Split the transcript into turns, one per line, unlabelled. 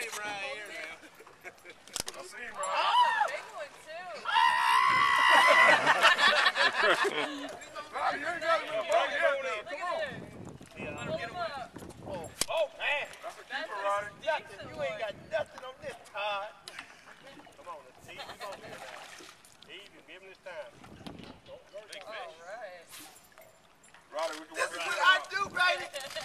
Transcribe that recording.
got him right here now.
I see him, oh, Rod.
Big one too.
oh, you ain't got him in the boat yet now. Come on.
at this. Pull him up.
Oh, oh, man.
That's a keeper, Roddy.
Nothing. You ain't got nothing on this, Todd. Come on, let's see. He's on here now. Steve, you give him his time. Don't worry.
All right.
Roddy, we can
This
work
is what. I do, baby.